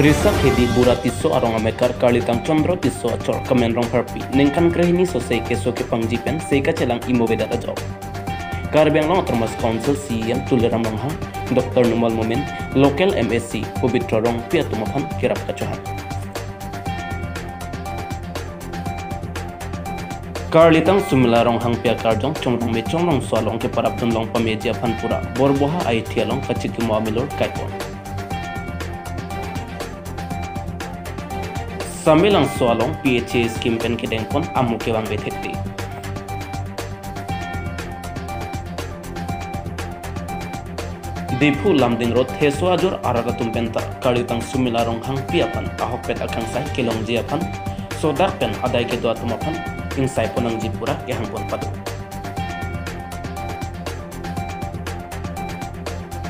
Risak hedi bura tiso arong amekar kalitang chondro tiso achor kamen rong harpi ningkan krehini so sei keso ke pangji pen sei ka chelang imo beda da job. Karbiang long termas council CM tuliram long hang Dr. Numal Momen local MSC pubitra rong pia tumaphan kirap kachohan. Karlitang sumila rong hang pia karjong chongrong me chongrong swalong ke parap long pamedia phanpura borboha ai thialong kachiki moamilor kaikon. Samilang swalong PHA skim pen kedeng pon amu ke wang bethekti. Depu lamding rot theswa jor arara tumpenta kalitang sumila rong hang piapan ahok pet akang sai kelong jiapan sodak pen adai ke dua tumapan insai ponang jipura yang pon padu.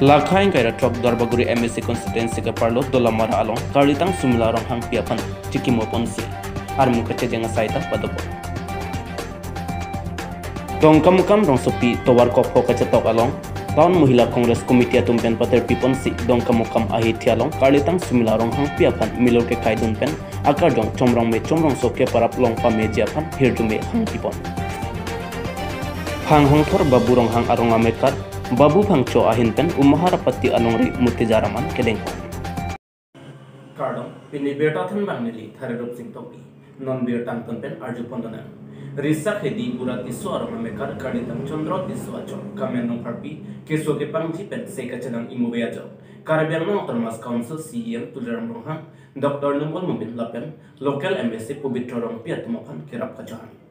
लाखाइन कैरा ट्रक दरबागुरी M S C constituency के पार्लो दोलामार आलो कारी तंग सुमिला रंग पियापन चिकी मोपन से आर मुकचे जेंग साइता पदबो दोंग कम कम रंग सुपी तोवार को फो कचे तोक आलो टाउन महिला कांग्रेस कमिटी आतुम पेन पतर पीपन सी दोंग कम कम आही थी कारी तंग सुमिला रंग पियापन मिलो के खाई दुन पेन अकर जोंग चोमरंग में चोमरंग हम पीपन हंग थोर बाबू रंग हाँ आरोंगा babu rong hang arong amekar babu phang cho ahin pen umahara patti anong ri mutti jaraman kedeng Kardong pini beta than bang nili thare rup sing topi non beer tang pen pen arju pondana Risak hedi pura tiso arong amekar kalitang chondro tiso acho kamen nong harpi keso ke pangji pen se kachanang imu be ajo Karabiang nong termas council CEM tuliram rong Dr. Numbol Mubin Lapen local MSC pubitra rong piat tumapan kirap kachahan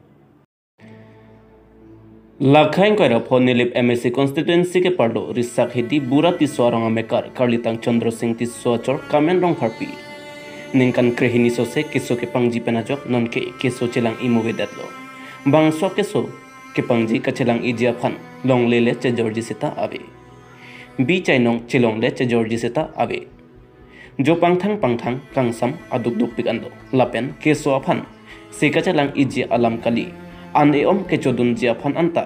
लाखाइन कोइरा फोनिलिप MSC constituency के पार्डो रिसाक हिदी बुरा तिसो रंग मेकार कार्लितांग चंद्र सिंह तिसो चोर कामेन रंग हरपी निंकन क्रेहिनी सोसे किसो के पंगजी पेनाजोक नन के किसो चिलांग इमुवे देतलो बांगसो किसो के पंगजी कचिलांग इजिया फन लोंग लेले चे जॉर्जी सिता आवे बी चाइनोंग चिलोंग ले चे जॉर्जी सिता आवे जो पांगथांग पांगथांग कांगसम अदुक दुक पिकंदो लापेन केसो अफन सेकाचलांग इजिया अलम कली an e om ke chodun jia phan anta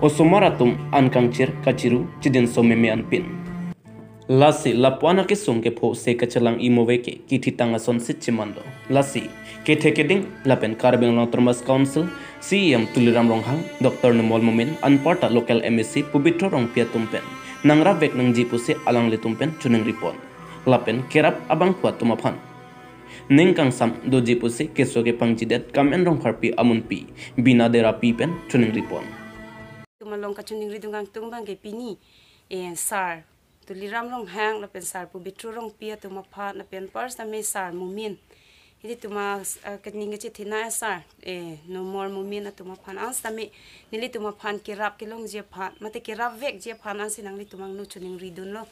osomara tum an kangchir kachiru chidin meme an pin. Lasi lapwana ke sung ke pho se kachalang imove ke kithi tanga son sit chimando. Lasi ke theke ding lapen karbeng long termas council cem tuliram ronghang dr numol momen anparta local msc pubitro rong pia tumpen nangra vek nang jipu se alang le tumpen chuneng ripon. Lapen kerap abang phuat tumaphan ningkang sam do jipu se keso ke pangjidet kam en rong harpi amun pi. Bina dera pi pen chuning ripon. Tumalong ka chuning ri dungang tungbang ke pini en sar. Tu liram rong hang na pen sar pu bitru rong pia tu ma pha na pen pars na me sar mumin hidi tuma kaning che thina sar. E no more mumin na tuma phan ans tame nili tuma phan ki rap ki long je phan mate ki rap vek je phan ans sinang li tumang nu chuning ri dun lo.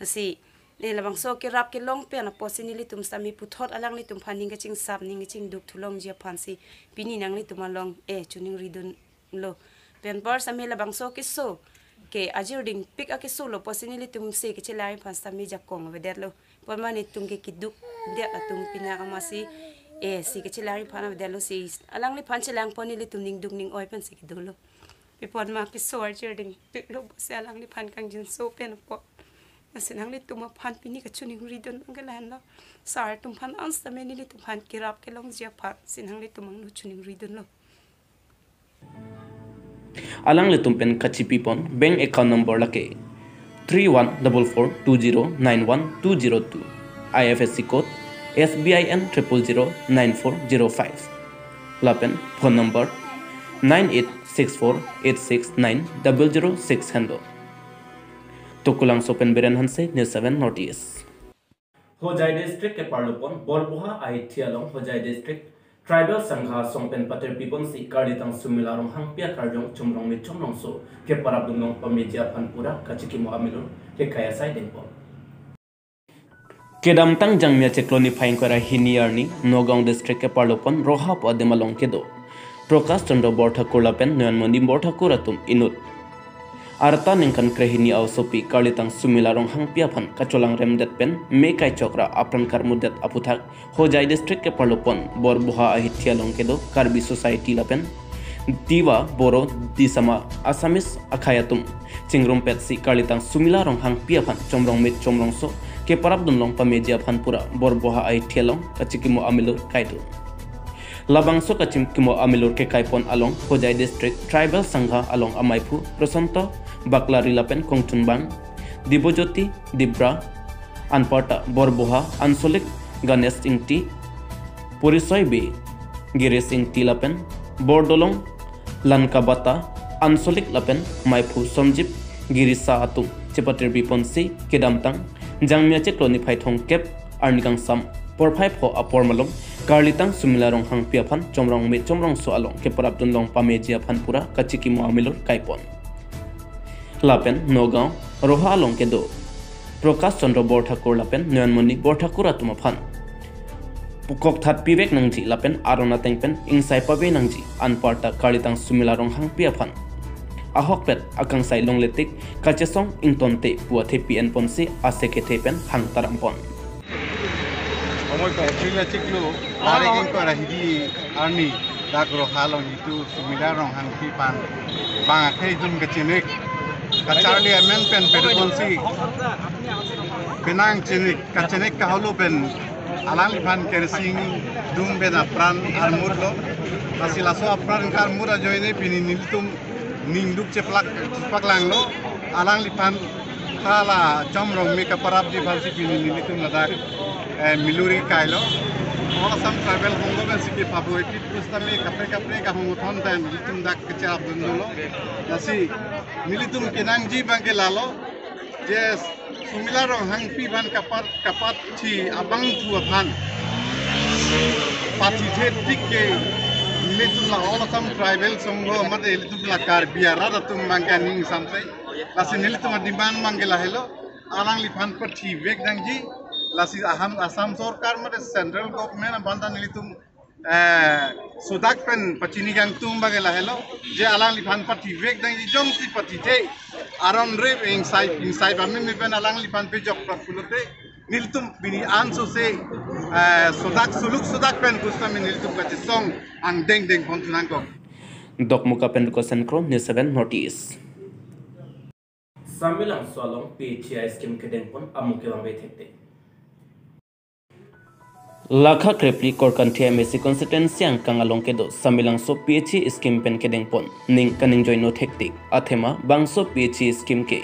Asi ne labang so ke rap ke long pe na posini li tum sami puthot alang li tum phaning ke ching sap ning ching duk thulong je phansi pini nang li tum long e chuning ridun lo pen par sami labang so ke so ke ajir ding pick a ke so lo posini li tum se ke chelai phan sami ja kong ve det lo por mani tum ke kiduk det a tum pina ka masi e si ke chelai phan ve det lo si alang li phan chelang poni li tum ning duk ning oi pen se ke dulo pe por ma ke so ajir ding pick lo se alang li phan kang jin so pen po असें नंगले तुम फान पीनी कछु निंग रिदन अंगे लो सार तुम फान अंस तमे निले तुम फान किराब के लोंग जिया फान सें नंगले तुम अंग नुछु निंग लो अलंग तुम पेन कच्ची पीपन बैंक अकाउंट नंबर लके three one double four two zero nine one two zero two I F S C code S B I N triple zero nine four zero five लापेन phone number nine eight six four eight six nine double zero six तुकुलम सोपेन बिरनहंसे news seven notice Hojai district के पार्लोपन बोलबोहा आई थियालोंग Hojai district tribal संघा सोंगपेन पतेर पिपोंसी कार्डितंग सुमिलारोंग हांगपिया कार्डोंग चुमरोंग नि चुमरोंगसो के पराबदुंगोंग पमेजिया फनपुरा कचिकी मोआमिलोर के कायासाई देंपो केदामतंग जंगमिया चेक्लोनि फाइंकरा हिनियारनि नगांव डिस्ट्रिक्ट के पार्लोपन रोहाप अदेमालोंग केदो प्रकाश चंद्र बरठाकुर लापेन नयनमणि बरठाकुर अतुम इनुत arta ningkan krehini au sopi karlitang sumilarong hangpia phan kacholang remdet pen me kai chokra apran karmudet aputhak hojai district ke parlopon borbuha ahithia longkedo karbi society lapen diwa boro disama asamis akhayatum chingrum petsi karlitang sumilarong hangpia phan chomrong mit chomrong so ke parap dun long pamejia phanpura borboha ai thelong kachikimo amilur kaitu labangso kachim kimo amilur ke kaipon along hojai district tribal sangha along amaipu prasanto baklari lapen kongchunbang dibojoti dibra anparta borboha ansolik ganesh ingti পরিচয় বে গিরে সিং তিলাপেন বরদলং লানকাবাতা আঞ্চলিক লাপেন মাইফু Sanjeev গিৰিছা আতুং চেপাটিৰ বিপঞ্চি কেদামতাং জাংমিয়া চেক্লনি ফাইথং Cape আৰ্নিগাং চাম পৰফাই ফ karlitang sumilarong hang piapan chomrong me chomrong so along ke parap dun long pame jia phan pura kachi ki muamilor kaipon lapen nogaon roha along ke do প্রকাশ চন্দ্র বৰঠাকুৰ লাপেন নয়নমণি বৰঠাকুৰ আত্মা fun ককথাত পিবেক নাংজি লাপেন আরনা টেংপেন ইংসাই পাবে নাংজি আনপার্টা কালিতাং সুমিলা রং হাং পিয়া fun আহক পেট আকাং সাই লংলেটিক কাচেসং ইংটনতে পুয়াথে PN পনসি আসে Cathay pen Hang তারাম পন Omoy ciklu, hari ah. ini pada hidi itu sembilan orang hangki pan, itu kecinik, kacali amen pen perikonsik, penang cinik, kacinik kahulu alang pan kersing dum pen apran armur lo, hasil aso apran karmur ini pini nilitum ningduk ceplak ceplak lang alang lipan kala comrong meka parab di falsi pini मिलूरी कायलो और Assam tribal होंगो बन सिके पाबो eighty पुस्तमे कपड़े कपड़े का होंगो थन तन तुम दक के आप दुनलो नसी मिली तुम केनांग जी बंगे लालो जे सुमिला रो हंग पी बन कपर कपात छी अबंग थु अफान पाची थे टिक के मिली तुम ला और असम ट्राइबल संगो मत एली तुम ला कार बियारा दा तुम बंगे निंग समसे नसी मिली तुम डिमांड मंगे लाहेलो आलांग लिफान पर छी वेग दंग जी lasi aham Assam sarkar mare central government banda nilitum sudak pen pacini gang tum bagela hello je alang lipan parti vek dang di jom si parti te aron re ing sai ing sai bam ni pen alang lipan pe jok pra fulote niltum bini anso se sudak suluk sudak pen kustam niltum kachi song ang deng deng kontunang ko dokmuka pen ko senkrom ni seven notice Samilang swalong PHI skim kedengpon amukewambe thekte. Lakha krepli korkanthia mesi constituency ang kangalong kedo samilang so ph scheme pen kedeng pon ning kaning joino thektik athema bangso ph scheme ke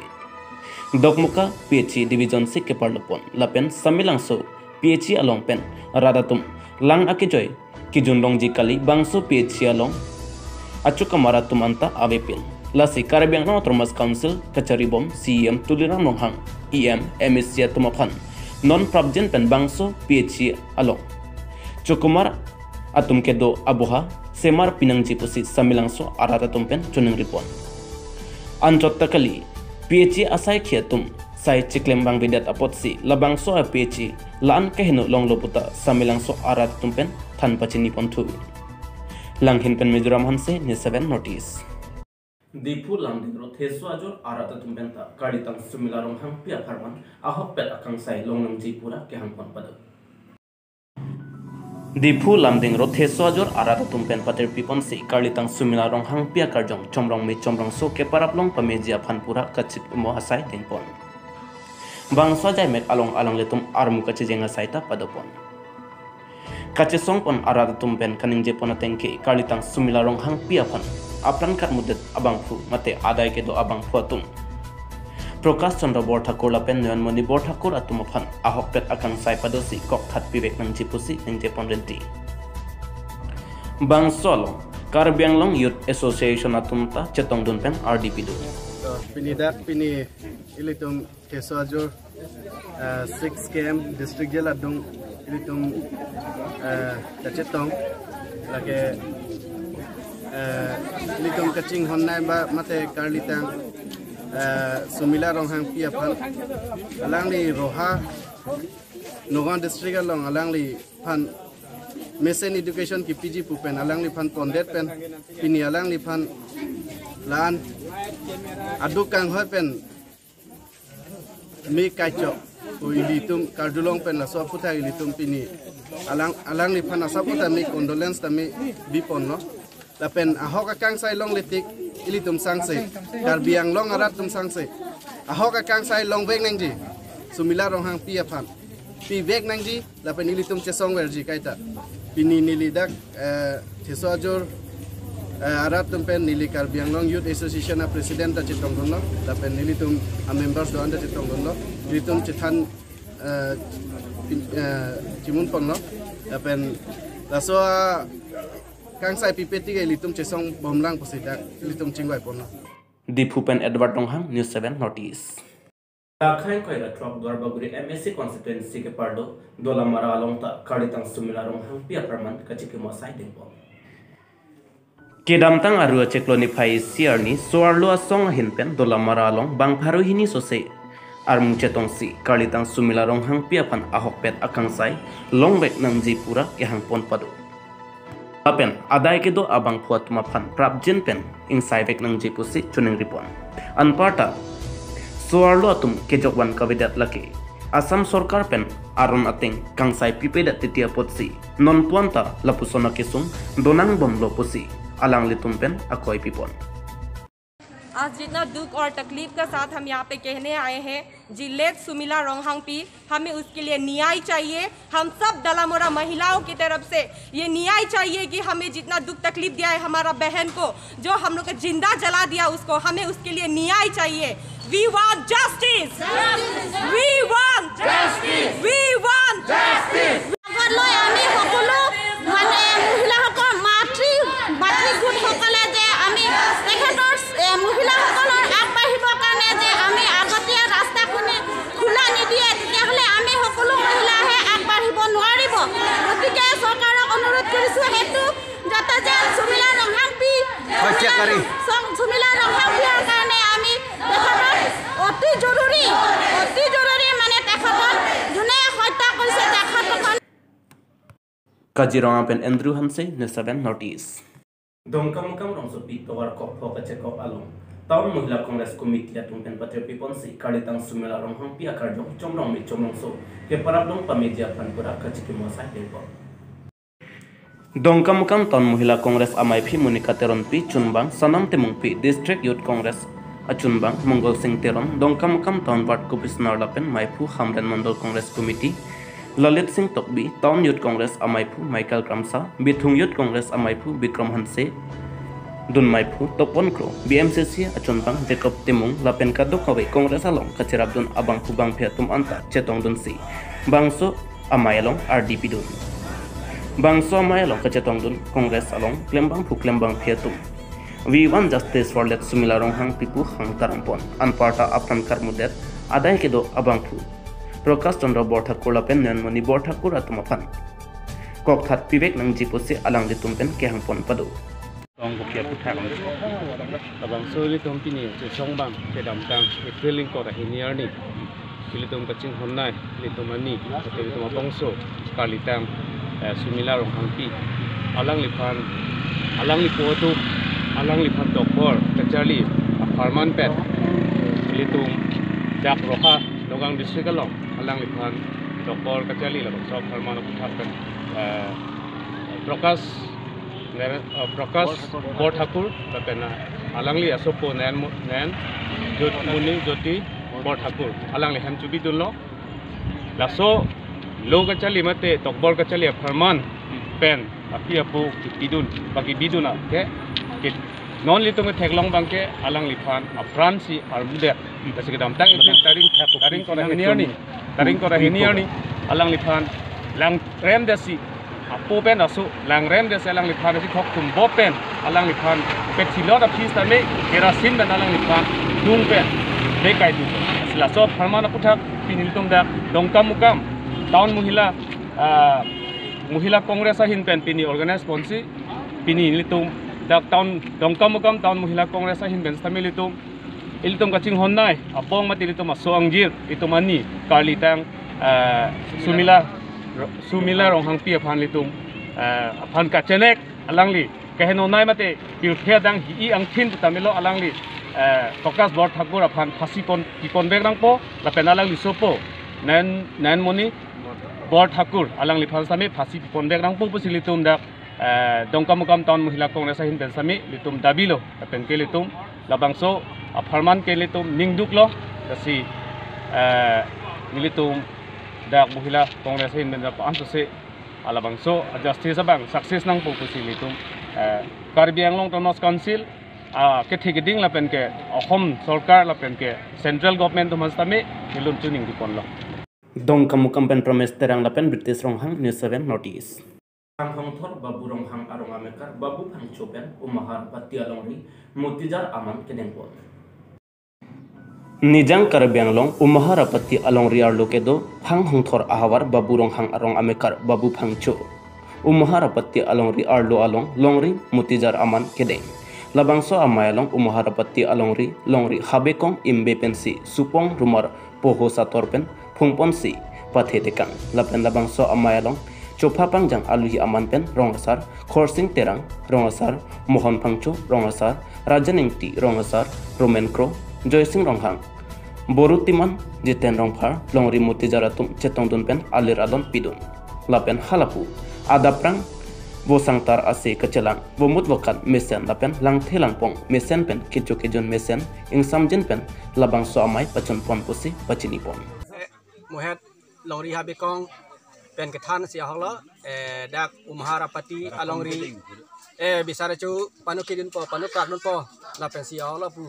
dokmuka ph division se ke parlopon lapen samilang so ph along pen radatum lang ake joy ki junrong ji kali bangso ph along achuka maratum anta avepin lasi karabiang no tromas council kachari bom cem tuliram nonghang em msc tumaphan non prabjen pen bangso phc alo chokumar atum ke do abuha semar pinangji pusi samilangso arata tumpen chunang ripon anjot takali phc asai khiatum sai chiklem bang bidat apotsi labangso a phc lan kehno longloputa samilangso arata tumpen than pachini pon ponthu langhin pen mizoram hanse ni 7 notice Dipu Lamdegro Theswajor Aratatumenta Kalitang Sumilarong Hang Pia Parman Ahok Pet Akang Sai Longnam Jipura Kehang Pon Pada Dipu Lamdengro Theswajor Aratatumpen Pater Pipon Se Kalitang Sumilarong Hang Pia Karjong Chomrong Me Chomrong So Keparaplong Pamejia Phanpura Kachit Mohasai Tengpon Bangsa Jai Met Along Along Letum Armu Kachijenga Saita Padapon Kachesong Pon Aratatumpen Kaning Jepona Tengke Kalitang Sumilarong Hang Pia Pon ಅಬ್ರಾಂಕರ್ ಮುದ್ದದ್ ಅಬಾಂಗ್ಫು ಮತ್ತು ಆದಾಯಗೆದು ಅಬಾಂಗ್ಫು ಅತುಂ ಪ್ರಕಾಶ್ ಚಂದ್ರ ಬೋರ್ಠಾಕೂರ್ ಲಪೆನ್ ನಯನ್ಮಣಿ ಬೋರ್ಠಾಕೂರ್ ಅತುಮ ಫನ್ ಅಹೋಕ್ಟೆಟ್ ಅಕಂ ಸಾಯ್ಪದಸಿ ಕೊಕ್ಥಾತ್ ವಿವೇಕ್ ನಂಜಿ ಪುಸಿ ನಿಂಜೆ ಪೊನ್ರೆಂಟಿ ಬಾಂಗ್ಸೋಲ್ ಕಾರ್ಬ್ಯಾಂಗ್ಲೋಂಗ್ ಯೂತ್ ಅಸೋಸಿಯೇಷನ್ ಅತುಮ್ತ ಚೆತೋಂಗ್ ದುನ್ಪೆನ್ ಆರ್ ಡಿ ಪಿ ದು pini dak pini ilitum keso ajur six km district jela dung ilitum kacetong lage litom kaching honnai ba mate karlitang sumila rong hang pia phan alang li roha nogon district along alang li phan mesen education ki pg pupen alang li phan pondet pen pini alang li phan lan adu kang hoi pen mi kaicho ilitum kardulong pen la so puta ilitum pini alang alang li phan asaputa mi condolence ta mi bipon no lapen ahok akang sai long letik ili tum sang se kar biang long arat tum sang ahok akang sai long veng neng ji. Sumila rong hang pi aphan pi vek nang ji la pe nili tum che song kaita pini nili dak theso ajor arat tum pen nili kar bianglong youth association a president ta chitong don la pen nili tum a members do anda chitong don nili tum chithan chimun pon no la pen la so kang sai pipeti ge litum chesong bomlang posida litum chingwai pon no Dipupen Edward Dongham, News 7 Notice. Dakhai koira trop Garbaguri MSC constituency ke pardo dola mara along ta karditang sumila rong hang pia perman kachiki mo sai dingpo. Kedam tang aru cekloni phai siar ni soarlo asong hinpen dola mara along bang pharu hini sose ar mung chetong si karditang sumila rong hang pia pan ahok pet akang sai long bek nam ji pura ke hang pon padu. Apen, adai ke do abang kuat tuma prap jin pen ing saibek nang jipu si chuning ripon. An parta suarlo atum kejok wan kawedat laki. Asam sorkar pen aron ating kang sai pipedat titia potsi non puanta lapusona kesung donang bom potsi alang litumpen akoi pipon. आज जितना दुख और तकलीफ़ का साथ हम यहाँ पे कहने आए हैं जिलेट सुमिला रोंगहांग पी हमें उसके लिए न्याय चाहिए। हम सब दलामोरा महिलाओं की तरफ़ से ये न्याय चाहिए कि हमें जितना दुख तकलीफ़ दिया है हमारा बहन को जो हम लोग को ज़िंदा जला दिया उसको हमें उसके लिए न्याय चाहिए। We want justice we want justice we want Kajiranga pen Andrew News 7 Notice Dongkam kam rong sopi tawar kop kop along Taun Mahila Congress Committee atung pen patre pipon si kalitang sumela rong hang pia karjong chomrong mi chomrong so parap pamedia pan pura kachiki mo sai depo kam taun Mahila Congress amai phi Monica Teron pi chunbang sanam temung pi District Youth Congress achunbang Mongol Singh Teron Dongkam kam taun Ward Commissioner lapen Maipu Hamren Mandal Congress Committee Tokbi, Town Youth Congress Amaipu Michael Kramsa, Bithung Youth Congress Amaipu Bikram Hanse, Dun Maipu Topon Kro, BMCC Achunbang Jacob Timung Lapen Kadok Hawe Congress Along Kachirab Dun Abang Kubang Piatum Anta Chetong Dun Si, Bangso Amayalong RDP Dun. Bangso Amayalong Kachetong Dun Congress Along Klembang Pu Klembang Piatum. We want justice for let Sumilarong Hang Pipu Hang Tarampon, Anparta Apan Karmudet, Aday Kedo Abang Prakash Chandra Borthakur Nayanmoni Borthakur আত্মফান কক থাত পিবেক নং জি পচি আলাং দি তুমপেন কেহং পন পাদু এবং সৌলি তুমি সংবাং কেদামতাং April ইংকর আহি নিয়ারনি কিলি তুম কাছিং হন্নাই লিতুমানি নগাঁও ডিষ্ট্ৰিক্টে লওঁ খালাং লিখন ডক্টৰ কাটিয়ালি লগত চব ধৰ্মৰ প্ৰকাশ প্ৰকাশ বৰঠাকুৰ তাতে আলাংলি আছপু নেন নেন মুনি জ্যোতি বৰঠাকুৰ আলাংলি হেম চুবি লাছো লাছ লৌ কাচালি মাতে তকবৰ কাচালি ফৰমান পেন আপি আপু বিদুন বাকী বিদুন আহে non litung ke theklong bangke alang lifan afran si armudet kasi kedam tang itu taring taring kora hiniar ni taring kora hiniar ni alang lifan lang rem dasi apo pen asu lang rem de selang li phan si khok tum bo pen alang li phan pe thilot of his tame kerasin ben alang li phan dung pen be kai du sila so pharmana puthak pinil tum da dongkam mukam town muhila muhila a hin pen pini organize ponsi pini litum dak taun dong kamu kam taun muhila kong resa hin bens tamil itu ili tong kacing honnai apong mati ili tong so jir itu mani kali tang sumila sumila rong hang pia pan litum pan kacenek alang li kehen honnai mati pil pia dang hi ang kin tamilo alang li kokas bor thakur apan fasi pon ki kon beg dang po la pen alang li sopo nen nen moni bor thakur alang li phal sami fasi pon beg dang po pusi litum dak ningduk lo kasi militum dak buhila kongres hin ben pa antu se alabang so justice abang success nang pu pusi militum karbi anglong tonos council a ke thigiding la pen ke ahom sarkar la pen ke central government tumas tame milum tuning di pon lo dong kamu kampen promes terang lapen british rong hang news 7 notice Hanghongthor Baburong Hang Arongamekar Babu Phang Chopen Umahar Patialongri Motijar Aman Kedengpon Nijang Karabyanglong Umahar Pati Alongri Arlokedo Hang Hongthor Ahawar Baburong Hang Arong Amekar Babu Phang Cho Umahar Pati Alongri Arlo Along Longri Motijar Aman Kedeng Labangso Amayalong Umahar Pati Alongri Longri Habekong Imbepensi Supong Rumar Poho Satorpen Phungponsi Pathetekang Lapen Labangso Amayalong chopa pangjang aluhi aman pen rongasar khorsing terang rongasar mohan phangcho rongasar rajaning ti rongasar roman kro joysing ronghang borutiman jiten rongphar longri muti jaratum chetong dun pen alir alon pidun lapen halapu adaprang bosang tar ase kecelang bomut wakat mesen lapen lang thelang pong mesen pen kicho kijon mesen ing samjen pen labang so amai pachon pon pusi pachini pon muhet longri habe pen ketan si ahong lo eh dak umharapati alongri eh bisara chu panu kidin po panu kak nun po la pen si ahong lo pu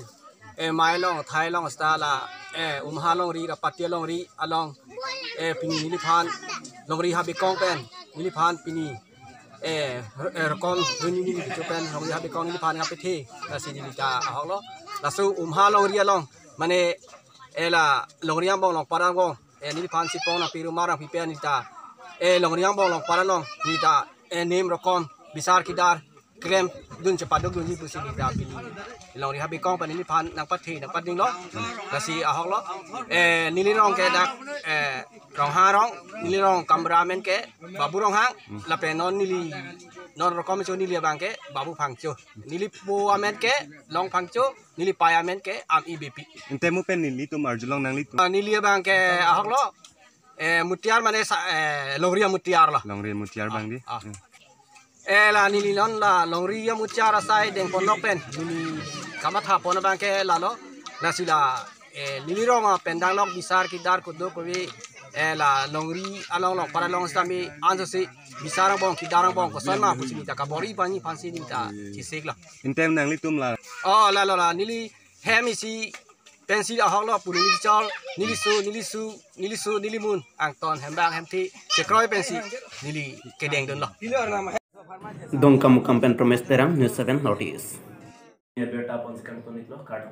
eh mai long thai long sta la eh umha long ri rapati long ri along eh pini ni phan long ri ha bi kong pen ni phan pini เอเอรกอนรุนนี่จะเป็นของยาไปกองนี่ผ่านครับไปที่ลาซีดีจาเอาล้อลาสู้อุ้มฮาลองเรียลองมันเอเอละลองเรียบองลองปารังบองเอนี่ผ่านสิบปองนะปีรุมารังพี่เป็นนี่จ้า eh long riang bong long para nong nita e eh, nim rokom bisar kidar krem dun cepat dok dun ji kita pili. Long riha bikong pan ini pan nang pati nang pating lo. Kasi ahok lo. Eh, e nili rong ke dak eh rong ha rong. Nili rong kameramen ke babu rong hang. Lape non nili non rokom cho nili bang ke babu phang cho. Nili amen ke long phang cho. Nili amen ke am ibp entemu pen nili tum arjulong nang li tu. Nili bang ke ahok lo eh mutiar mane sa eh longria mutiar lah Long re mutiar bang di. ah. eh la nili lon la longria mutiar asai deng pondok pen nili kamatha pon bang ke la lo la sila eh nili ronga pendang lok bisar kidar kudo ko wi eh la longri along lok para long stami anso si bisarang bong kidarang bong ko sana pusi ni ta kabori pani pansi ni ta lah Ente nang litum la. Oh la la la nili hemi si pensi a hok lo pu nili chol nili su nili su nili su nili mun ang ton hem bang hem thi se kroi pensi. Nili kedeng don lo dong kamu kampen promes terang news 7 notice ya beta pon sekan tonit lo kardo